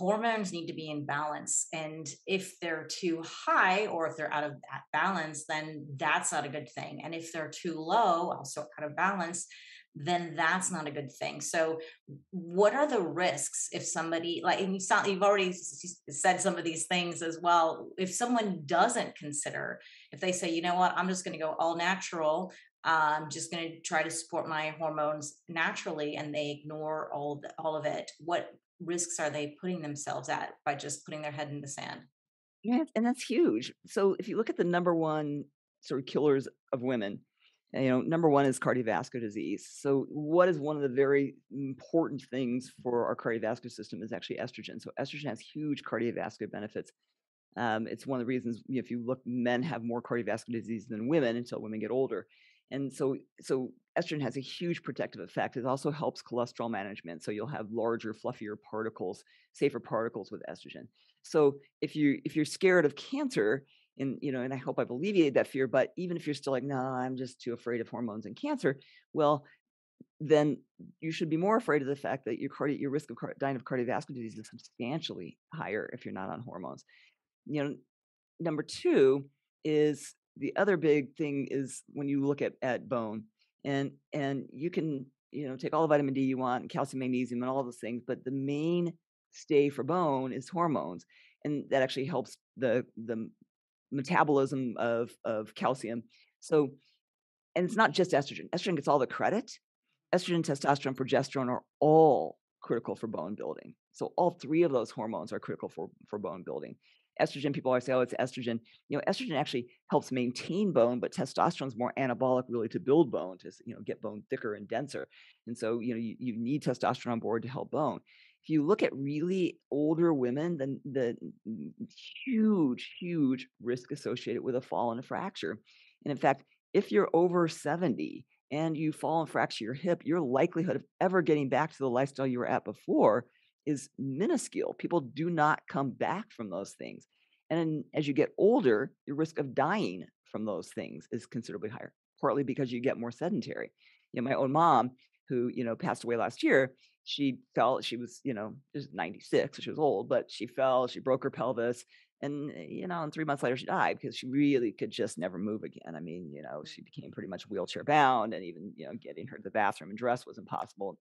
hormones need to be in balance. And if they're too high or if they're out of balance, then that's not a good thing. And if they're too low, also out of balance, then that's not a good thing. So, what are the risks if somebody like and you sound you've already said some of these things as well. If someone doesn't consider, if they say, you know what, I'm just going to go all natural, I'm just going to try to support my hormones naturally, and they ignore all all of it. What risks are they putting themselves at by just putting their head in the sand? Yeah, and that's huge. So if you look at the number one sort of killers of women, you know, number one is cardiovascular disease. So, what is one of the very important things for our cardiovascular system is actually estrogen. So, estrogen has huge cardiovascular benefits. Um, it's one of the reasons if you look, men have more cardiovascular disease than women until women get older. And so, so estrogen has a huge protective effect. It also helps cholesterol management. So you'll have larger, fluffier particles, safer particles with estrogen. So if you if you're scared of cancer, and you know, and I hope I've alleviated that fear. But even if you're still like, no, I'm just too afraid of hormones and cancer, well, then you should be more afraid of the fact that your cardi- your risk of car- dying of cardiovascular disease is substantially higher if you're not on hormones. You know, number two is the other big thing is when you look at at bone, and and you can you know take all the vitamin D you want, and calcium, magnesium, and all those things, but the main stay for bone is hormones, and that actually helps the the metabolism of of calcium. So, and it's not just estrogen. Estrogen gets all the credit. Estrogen, testosterone, progesterone are all critical for bone building. So all three of those hormones are critical for for bone building. Estrogen, people always say, oh, it's estrogen. You know, estrogen actually helps maintain bone, but testosterone is more anabolic, really, to build bone, to you know, get bone thicker and denser. And so, you know, you, you need testosterone on board to help bone if you look at really older women, then the huge, huge risk associated with a fall and a fracture. And in fact, if you're over 70 and you fall and fracture your hip, your likelihood of ever getting back to the lifestyle you were at before is minuscule. People do not come back from those things. And as you get older, your risk of dying from those things is considerably higher, partly because you get more sedentary. You know, my own mom, who you know passed away last year, she fell she was you know just 96 so she was old but she fell she broke her pelvis and eh, you know and three months later she died because she really could just never move again i mean you know she became pretty much wheelchair bound and even you know getting her to the bathroom and dress was impossible